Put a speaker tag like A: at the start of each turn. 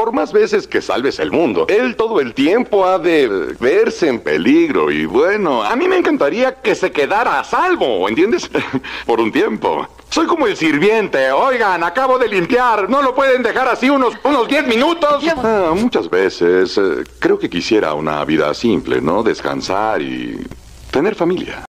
A: Por más veces que salves el mundo, él todo el tiempo ha de verse en peligro y bueno, a mí me encantaría que se quedara a salvo, ¿entiendes? Por un tiempo. Soy como el sirviente. Oigan, acabo de limpiar. ¿No lo pueden dejar así unos unos 10 minutos? Ah, muchas veces eh, creo que quisiera una vida simple, ¿no? Descansar y tener familia.